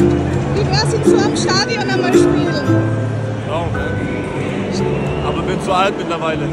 Wie wär's jetzt so am Stadion einmal spielen? Ja, okay. Aber bin zu alt mittlerweile.